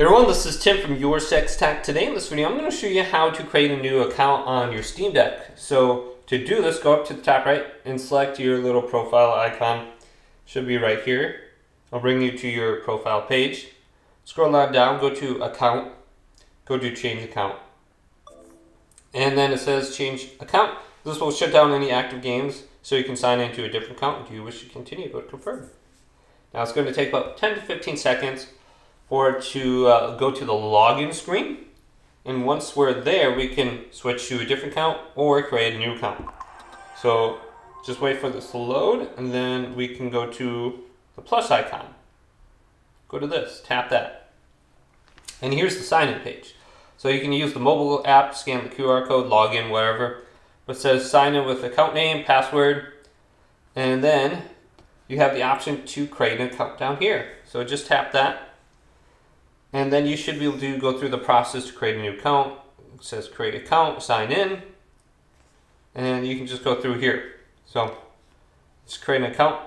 Hey everyone, this is Tim from Your Six Tech. Today in this video, I'm going to show you how to create a new account on your Steam Deck. So to do this, go up to the top right and select your little profile icon. Should be right here. I'll bring you to your profile page. Scroll on down, go to account, go to change account. And then it says change account. This will shut down any active games so you can sign into a different account. If you wish to continue, go to confirm. Now it's going to take about 10 to 15 seconds it to uh, go to the login screen. And once we're there, we can switch to a different account or create a new account. So just wait for this to load and then we can go to the plus icon. Go to this, tap that. And here's the sign in page. So you can use the mobile app, scan the QR code, log in, whatever. It says sign in with account name, password, and then you have the option to create an account down here. So just tap that. And then you should be able to go through the process to create a new account. It says create account, sign in, and you can just go through here. So let's create an account.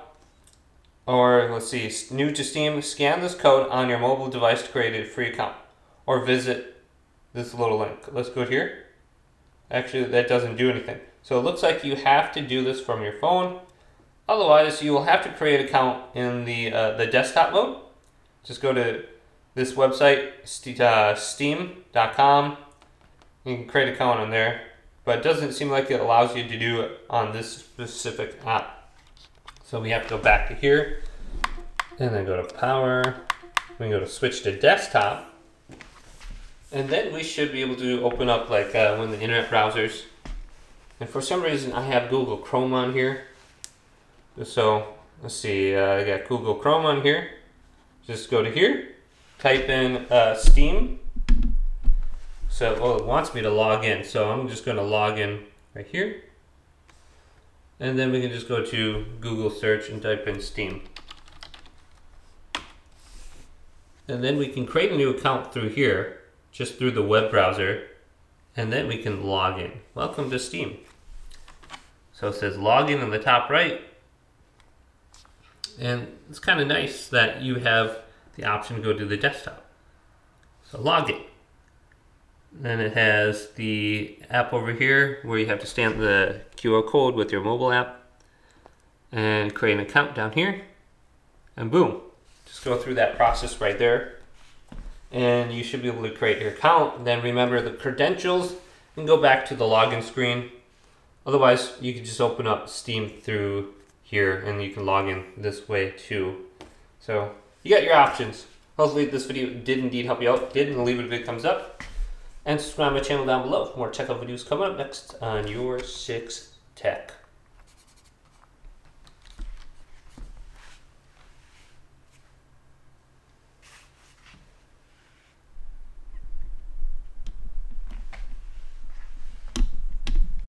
Or let's see, new to Steam, scan this code on your mobile device to create a free account. Or visit this little link. Let's go here. Actually, that doesn't do anything. So it looks like you have to do this from your phone. Otherwise, you will have to create an account in the, uh, the desktop mode. Just go to this website, uh, steam.com. You can create an account on there, but it doesn't seem like it allows you to do it on this specific app. So we have to go back to here, and then go to power. We go to switch to desktop, and then we should be able to open up like uh, one of the internet browsers. And for some reason, I have Google Chrome on here. So let's see, uh, I got Google Chrome on here. Just go to here, type in uh, Steam. So, well, it wants me to log in, so I'm just going to log in right here. And then we can just go to Google search and type in Steam. And then we can create a new account through here, just through the web browser, and then we can log in. Welcome to Steam. So it says login in the top right. And it's kind of nice that you have the option to go to the desktop. So log in. Then it has the app over here where you have to stamp the QR code with your mobile app and create an account down here. And boom, just go through that process right there. And you should be able to create your account. Then remember the credentials and go back to the login screen. Otherwise, you can just open up Steam through here and you can log in this way too. So you got your options. Hopefully this video did indeed help you out. Did and leave it a big thumbs up. And subscribe my channel down below for more checkout videos coming up next on Your Six Tech.